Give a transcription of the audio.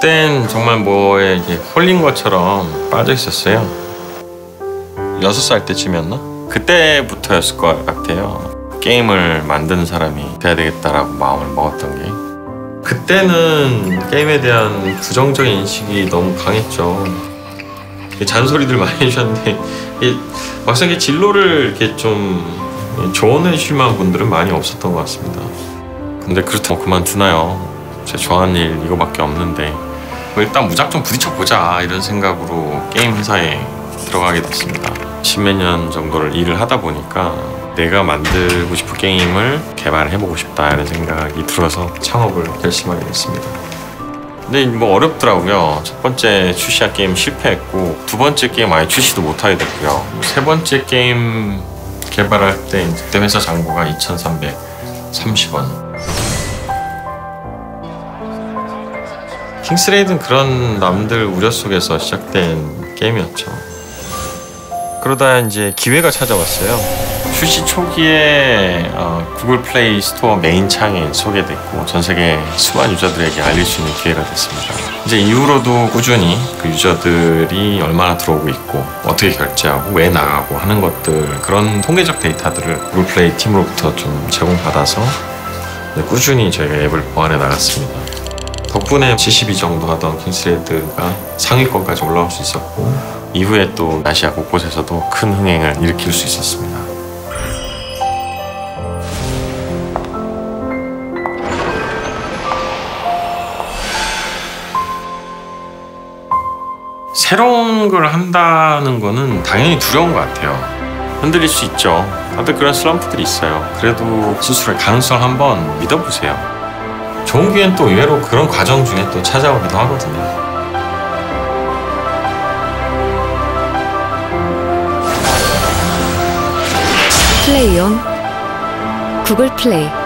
그땐 정말 뭐에 이게 홀린 것처럼 빠져 있었어요. 여섯 살 때쯤이었나? 그때부터였을 것 같아요. 게임을 만드는 사람이 돼야 되겠다라고 마음을 먹었던 게. 그때는 게임에 대한 부정적인 인식이 너무 강했죠. 잔소리들 많이 해주셨는데 막상 진로를 이렇게 좀 조언해 주실 만한 분들은 많이 없었던 것 같습니다. 근데 그렇다고 그만두나요? 제 좋아하는 일 이거밖에 없는데 뭐 일단 무작정 부딪혀 보자 이런 생각으로 게임 회사에 들어가게 됐습니다. 십몇 년 정도를 일을 하다 보니까 내가 만들고 싶은 게임을 개발해보고 싶다 이런 생각이 들어서 창업을 결심하게 됐습니다. 근데 뭐 어렵더라고요. 첫 번째 출시한 게임 실패했고 두 번째 게임 아예 출시도 못하게 됐고요. 세 번째 게임 개발할 때 그때 회사 잔고가 2,330원. 킹스레이드는 그런 남들 우려 속에서 시작된 게임이었죠. 그러다 이제 기회가 찾아왔어요. 출시 초기에 어, 구글 플레이 스토어 메인 창에 소개됐고 전 세계 수많은 유저들에게 알릴 수 있는 기회가 됐습니다. 이제 이후로도 꾸준히 그 유저들이 얼마나 들어오고 있고 어떻게 결제하고 왜 나가고 하는 것들 그런 통계적 데이터들을 구글 플레이 팀으로부터 좀 제공받아서 꾸준히 저희가 앱을 보완해 나갔습니다. 덕분에 72 정도 하던 킹스레드가 상위권까지 올라올 수 있었고 이후에 또 아시아 곳곳에서도 큰 흥행을 일으킬 수 있었습니다. 새로운 걸 한다는 거는 당연히 두려운 것 같아요. 흔들릴 수 있죠. 다들 그런 슬럼프들이 있어요. 그래도 스스로의 가능성 한번 믿어보세요. 좋은 기회는 또 의외로 그런 과정 중에 또 찾아오기도 하거든요. 플레이온 구글 플레이